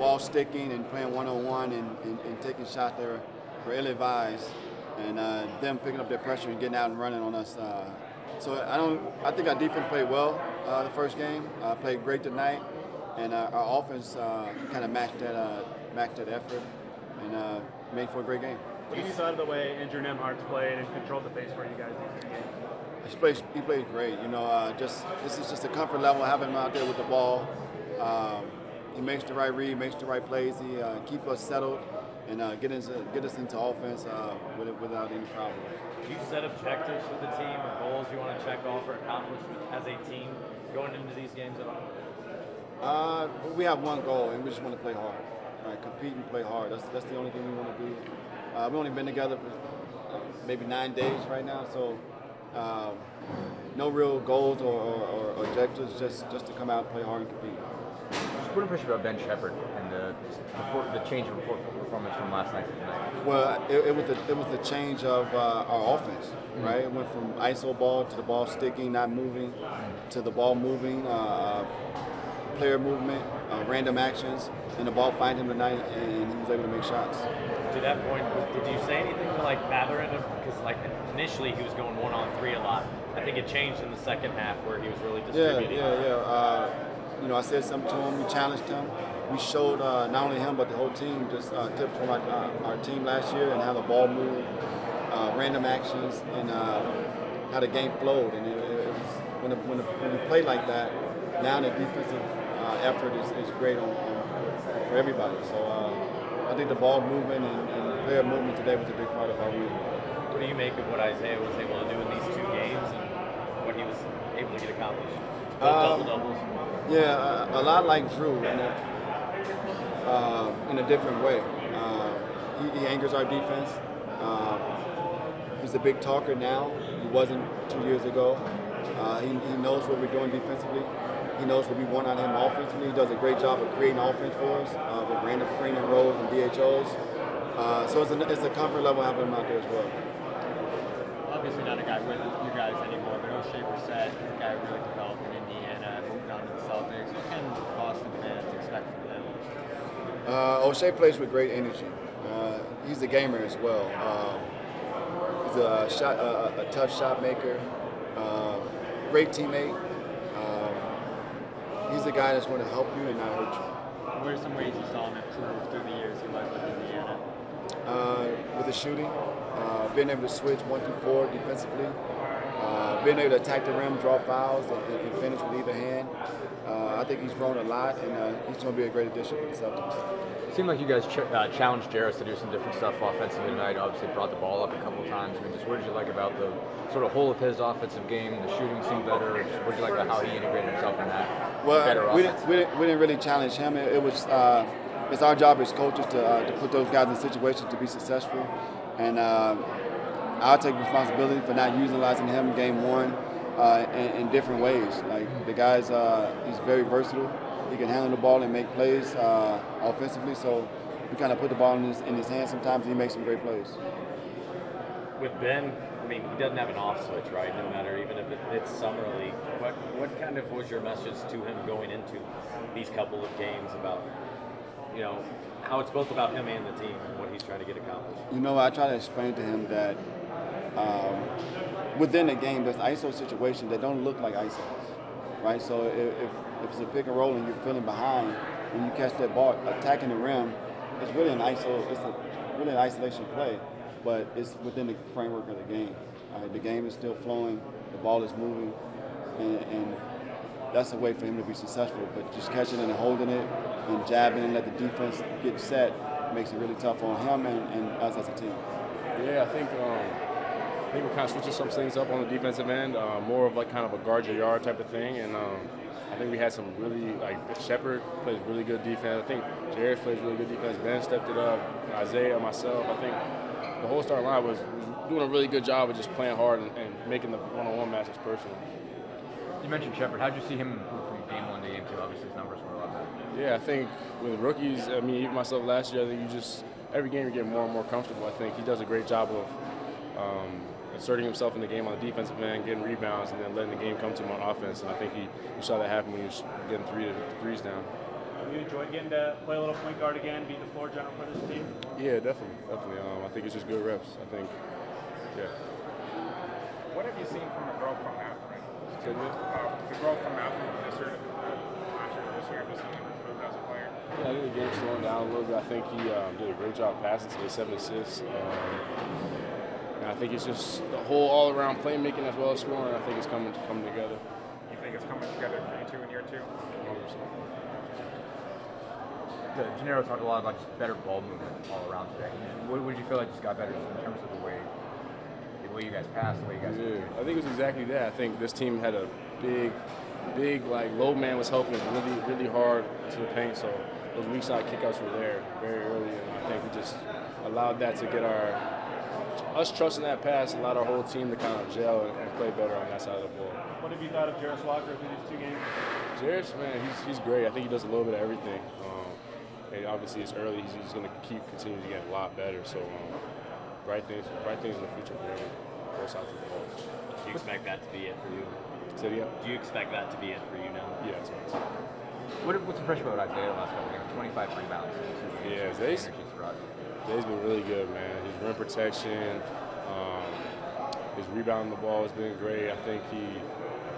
ball sticking and playing one-on-one and, and, and taking shots that were, were ill-advised, and uh, them picking up their pressure and getting out and running on us. Uh, so I don't. I think our defense played well uh, the first game. Uh, played great tonight, and uh, our offense uh, kind of matched that uh, matched that effort and uh, made for a great game. What do you saw the way Andrew Nembhard's played and controlled the pace for you guys in this game. He plays. He played great. You know, uh, just this is just a comfort level having him out there with the ball. Um, he makes the right read, makes the right plays. He uh, keeps us settled and uh, get, us, get us into offense uh, with, without any problem. Do you set objectives for the team or goals you want to check off or accomplish as a team going into these games at all? Uh, we have one goal, and we just want to play hard. Right, compete and play hard. That's that's the only thing we want to do. Uh, we've only been together for uh, maybe nine days right now, so um, no real goals or, or, or, objectives. Just just to come out, and play hard, and compete. What impressed you about Ben Sheppard and the, the, the change of performance from last night to tonight? Well, it, it was the it was the change of uh, our offense, mm-hmm. right? It went from ISO ball to the ball sticking, not moving, to the ball moving, uh, uh player movement, uh, random actions, and the ball finding him tonight, and he was able to make shots. To that point, did you say anything to like Mathurin? Because like initially he was going one on three a lot. I think it changed in the second half where he was really distributing. Yeah, yeah, yeah. You know, I said something to him. We challenged him. We showed uh, not only him but the whole team just uh, tips from our, uh, our, team last year and how the ball moved, uh, random actions, and uh, how the game flowed. And it, it was, when, the, when, the, when you play like that, now the defensive effort is, is great on, on, for everybody. So I think the ball movement and, and player movement today was a big part of our win. What do you make of what Isaiah was able to do in these two games and what he was able to get accomplished? Um, double doubles. Yeah, a, a, lot like Drew in a, uh, in a different way. Uh, he, he, anchors our defense. Uh, he's a big talker now. He wasn't two years ago. Uh, he, he knows what we're doing defensively. He knows what we want out of him offensively. He does a great job of creating offense for us uh, with random screen and rolls and DHOs. Uh, so it's a, it's a comfort level having him out there as well. Obviously not a guy with you guys anymore, but Oshae Brissett, a guy really developed in Indiana, moved on to the Celtics. What can Boston fans expect from them? Uh, Oshae plays with great energy. Uh, he's a gamer as well. Um, he's a, shot, a, a tough shot maker, uh, great teammate he's the guy that's going to help you and not hurt you. What are some ways you saw him improve through the years he was with Indiana? Uh, with the shooting, uh, being able to switch one through four defensively, being able to attack the rim, draw fouls, and, and finish with either hand. Uh, I think he's grown a lot, and uh, he's going to be a great addition for the Celtics. It seemed like you guys ch- uh, challenged Jarace to do some different stuff offensively tonight. Obviously, brought the ball up a couple times. I mean, just what did you like about the sort of whole of his offensive game? The shooting seemed better. Just what did you like about how he integrated himself in that? Well, we didn't, we didn't, we didn't really challenge him. It, it was uh, it's our job as coaches to uh, to put those guys in situations to be successful, and uh, I'll take responsibility for not utilizing him game one uh, in, in, different ways. Like the guy's, uh, he's very versatile. He can handle the ball and make plays uh, offensively. So we kind of put the ball in his, in his hands sometimes. And he makes some great plays. With Ben, I mean, he doesn't have an off switch, right? No matter even if it, it's summer league. What what kind of was your message to him going into these couple of games about, you know, how it's both about him and the team and what he's trying to get accomplished? You know, I try to explain to him that um, within the game, there's ISO situations that don't look like ISOs, right? So if, if, if it's a pick and roll and you're feeling behind, when you catch that ball attacking the rim, it's really an ISO, it's a, really an isolation play, but it's within the framework of the game. Right? The game is still flowing, the ball is moving, and, and that's a way for him to be successful. But just catching it and holding it and jabbing and let the defense get set makes it really tough on him and, and us as a team. Yeah, I think um I think we're kind of switching some things up on the defensive end, uh, more of like kind of a guard your yard type of thing. And um, I think we had some really like Sheppard plays really good defense. I think Jared plays really good defense. Ben stepped it up. Isaiah, myself. I think the whole starting line was, doing a really good job of just playing hard and, and making the one-on-one matches personal. You mentioned Sheppard. How did you see him improve from game one to game two? Obviously, his numbers were a lot better. Yeah, I think with rookies, I mean, even myself last year, I think you just every game you get more and more comfortable. I think he does a great job of. Um, asserting himself in the game on the defensive end, getting rebounds, and then letting the game come to him on offense. And I think he, he saw that happen when he was getting three threes down. you enjoyed getting to play a little point guard again, be the floor general for this team? Yeah, definitely, definitely. Um, I think it's just good reps. I think, yeah. What have you seen from the growth from Mathurin? Uh, the growth from Mathurin this year, uh, last year to this year, just seeing him improve as a player. Yeah, I think the game's slowing down a little bit. I think he um, did a great job passing today, seven assists. Um, and I think it's just the whole all-around playmaking as well as scoring. I think it's coming coming together. You think it's coming together for you two in year two? 100%. The Jannero talked a lot about just better ball movement all around today. What would you feel like just got better in terms of the way the way you guys passed, the way you guys Yeah, I think it was exactly that. I think this team had a big, big like low man was helping really, really hard to the paint. So those weak side kickouts were there very early, and I think we just allowed that to get our us trusting that pass allowed our whole team to kind of gel and, and play better on that side of the ball. What have you thought of Jarace Walker through these two games? Jarris, man, he's, he's great. I think he does a little bit of everything. Um, and obviously, it's early. He's, he's going to keep continuing to get a lot better. So, um, bright things, bright things in the future for him. Both sides of the ball. Do you expect that to be it for you? So yeah, Do you expect that to be it for you now? yeah, that's what What, what's impressive about Isaiah the last couple games? 25 rebounds. Yeah, His Zay's- Jay's been really good, man. His rim protection, um, his rebounding the ball has been great. I think he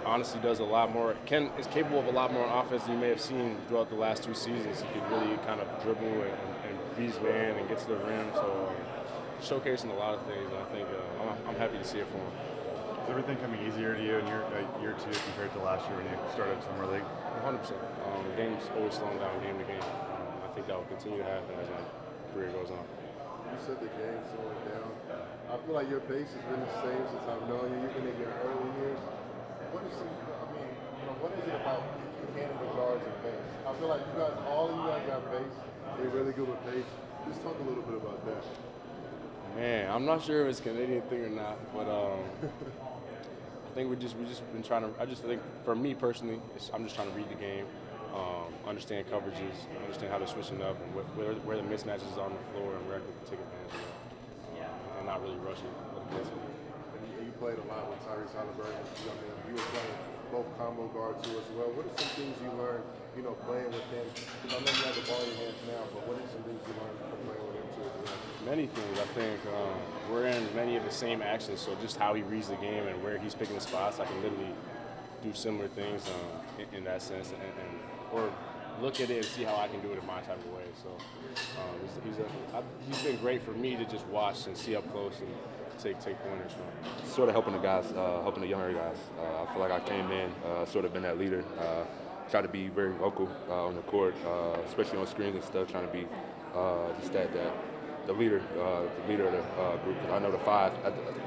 honestly does a lot more. Ken is capable of a lot more offense than you may have seen throughout the last two seasons. He could really kind of dribble and, and beat his man and get to the rim. So um, showcasing a lot of things. And I think uh, I'm, I'm happy to see it for him. Is everything coming easier to you in year, uh, year two compared to last year when you started summer league? 100%. Um, the game's always slowing down game to game. Um, I think that will continue to happen as my career goes on. You said the game slowing down. I feel like your pace has been the same since I've known you, even in your early years. What is some, I mean, you know, what is it about Canada guards and pace? I feel like you guys, all of you guys got pace. They're really good with pace. Just talk a little bit about that. Man, I'm not sure if it's a Canadian thing or not, but um, I think we just we just been trying to. I just think for me personally, it's, I'm just trying to read the game, um, understand coverages, understand how they're switching up, and wh- where where the mismatches are on the floor, and where I can take advantage of that. Um, and not really rushing it. And you, you played a lot with Tyrese Halliburton. You, know, I mean, you were playing both combo guard too as well. What are some things you learned, you know, playing with him? Because I know you have the ball in your hands now, but what are some things you learned from playing with him too as well? Many things. I think um, we're in many of the same actions, so just how he reads the game and where he's picking the spots, I can literally do similar things um, in, in that sense, and, and or look at it and see how I can do it in my type of way. So um, he's, he's, a, I, he's been great for me to just watch and see up close and take take pointers from. sort of helping the guys, uh, helping the younger guys. Uh, I feel like I came in, uh, sort of been that leader. Uh, try to be very vocal uh, on the court, uh, especially on screens and stuff. Trying to be uh, just that, that the leader, the leader of the group. 'Cause I know the five,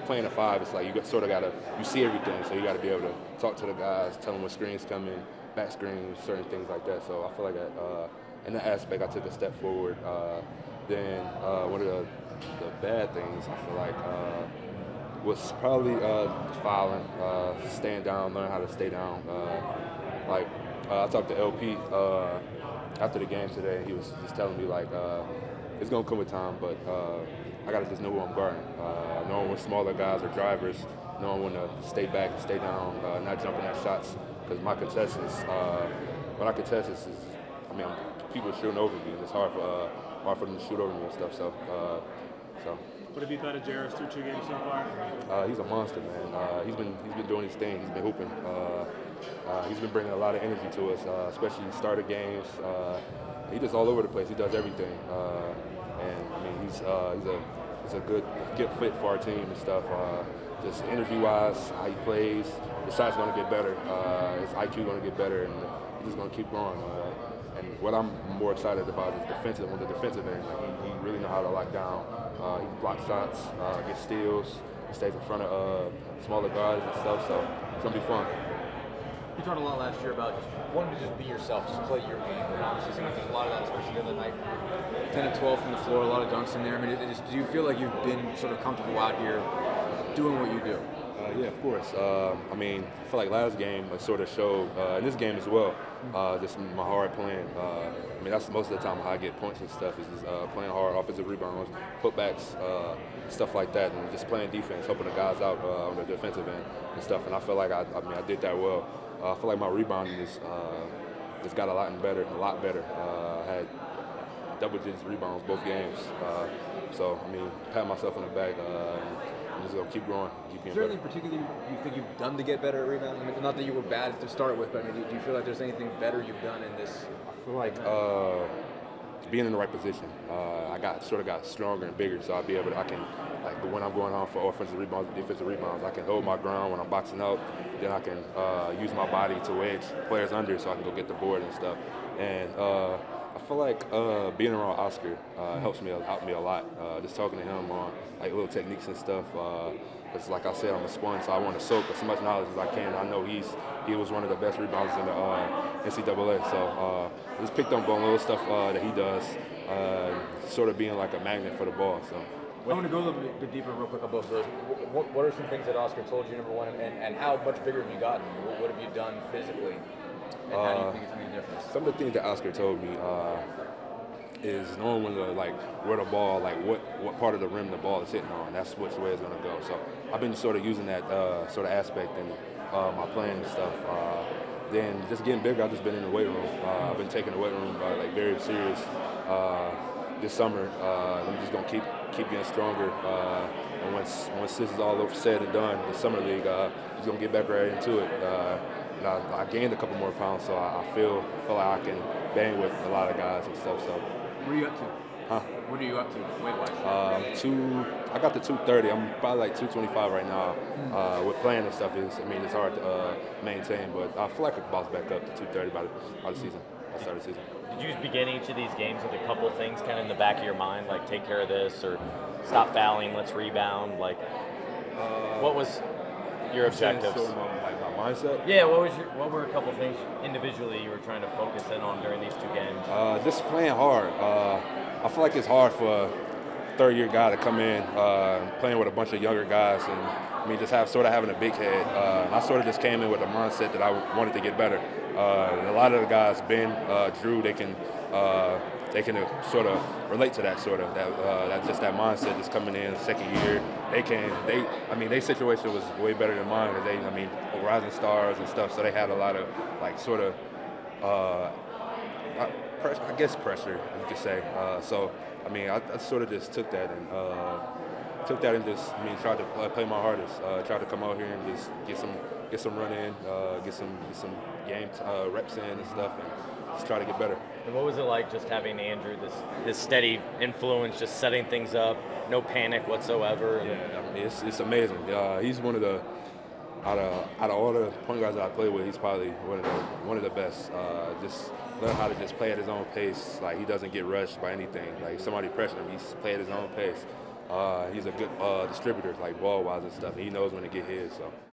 playing the- five, it's like you got, sort of got to, you see everything, so you got to be able to talk to the guys, tell them what screens come in, back screens, certain things like that. So I feel like uh, in that aspect, I took a step forward. Uh, then uh, one of the, the bad things, I feel like. Uh, was probably uh, fouling, staying down, learn how to stay down. Like I talked to LP after the game today. He was just telling me like it's gonna come with time, but I gotta just know who I'm guarding. Uh, knowing when smaller guys are drivers, knowing when to stay back and stay down, uh, not jumping at shots. Because my contestants, uh, when I contest, is I mean, people shooting over me, and it's hard for uh, hard for them to shoot over me and stuff. So, uh, so. What have you thought of Jarace through two games so far? Uh, he's a monster, man. Uh, he's been he's been doing his thing. He's been hooping. Uh, uh, he's been bringing a lot of energy to us, uh, especially starter games. Uh, he just all over the place. He does everything, uh, and I mean he's uh, he's a he's a good good fit for our team and stuff. Uh, just energy-wise, how he plays, his shot's gonna get better. Uh, his IQ gonna get better, and he's just gonna keep growing. Uh, and what I'm more excited about is defensive on the defensive end. Like he, he really know how to lock down. Uh, he blocks shots, uh, gets steals, he stays in front of uh, smaller guards and stuff. So it's gonna be fun. You talked a lot last year about just wanting to just be yourself, just play your game. And obviously, like there's a lot of that, especially the other night. 10 and 12 from the floor, a lot of dunks in there. I mean, it, it just, do you feel like you've been sort of comfortable out here doing what you do? Uh, yeah, of course. Um I mean, I feel like last game it sort of showed, uh, in this game as well, uh, just my hard playing. Uh, I mean, that's most of the time how I get points and stuff is just, uh, playing hard, offensive rebounds, putbacks, uh, stuff like that, and just playing defense, helping the guys out uh, on the defensive end and stuff. And I feel like I, I mean, I did that well. Uh, I feel like my rebounding is just got a lot better, a lot better. Uh, had double digits rebounds both games. So I mean, pat myself on the back. And just gonna keep growing, keep Is there anything particularly you think you've done to get better at rebounding? I mean, not that you were bad to start with, but I mean, do, do you feel like there's anything better you've done in this? I feel like uh, being in the right position. Uh, I got sort of got stronger and bigger, so I'll be able to. I can like when I'm going on for offensive rebounds, defensive rebounds, I can hold my ground when I'm boxing out. Then I can uh, use my body to wedge players under, so I can go get the board and stuff. And uh, I feel like uh, being around Oscar uh, helps me helped me a lot. Uh, just talking to him on like little techniques and stuff. Uh, Because like I said, I'm a sponge, so I want to soak as much knowledge as I can. I know he's he was one of the best rebounders in the uh, NCAA, so uh, just picked up on little stuff uh, that he does, uh, sort of being like a magnet for the ball. So. I want to go a little bit deeper, real quick, on both of those. What, what are some things that Oscar told you, number one, and, and how much bigger have you gotten? What, what have you done physically, and how do you Uh, think it's made a difference? Some of the things that Oscar told me uh, is knowing when to like where the ball, like what what part of the rim the ball is hitting on. That's which way it's gonna go. So I've been sort of using that uh, sort of aspect in uh, my playing and stuff. Uh, then just getting bigger, I've just been in the weight room. Uh, I've been taking the weight room uh, like very serious uh, this summer. Uh, I'm just gonna keep keep getting stronger. Uh, and once once this is all over said and done, the summer league, uh, just gonna get back right into it. Uh, and I, I gained a couple more pounds, so I, I feel feel like I can bang with a lot of guys and stuff. So, What are you up to? huh? What are you up to weight-wise? Um, two, I got the 230. I'm probably like 225 right now. Uh, with playing and stuff, is I mean it's hard to uh, maintain, but I feel like I can bounce back up to 230 by the, by the season. By the start of the season. Did you begin each of these games with a couple things kind of in the back of your mind, like take care of this or stop fouling, let's rebound? Like, what was your Saying objectives? sort of my, like my mindset. Yeah, what was your, what were a couple things individually you were trying to focus in on during these two games? Uh, just playing hard. Uh, I feel like it's hard for a third year guy to come in uh, playing with a bunch of younger guys and I mean just have sort of having a big head. Uh, and I sort of just came in with a mindset that I wanted to get better. Uh, a lot of the guys, Ben, uh, Drew, they can uh, they can sort of relate to that sort of that uh, that just that mindset just coming in second year. They can they I mean their situation was way better than mine. They I mean rising stars and stuff, so they had a lot of like sort of. Uh, I, press, I guess pressure, you could say. Uh, so, I mean, I, I sort of just took that and uh, took that and just, I mean, tried to play, my hardest. Uh, tried to come out here and just get some, get some run in, uh, get some, get some game uh, reps in and stuff, and just try to get better. And what was it like just having Andrew, this this steady influence, just setting things up, no panic whatsoever? Yeah, I mean, it's, it's amazing. Uh, he's one of the out of out of all the point guards that I play with, he's probably one of the one of the best. Uh, just learn how to just play at his own pace. Like he doesn't get rushed by anything. Like somebody pressure him, he's play at his own pace. Uh, he's a good uh, distributor, like ball wise and stuff. And he knows when to get his. So.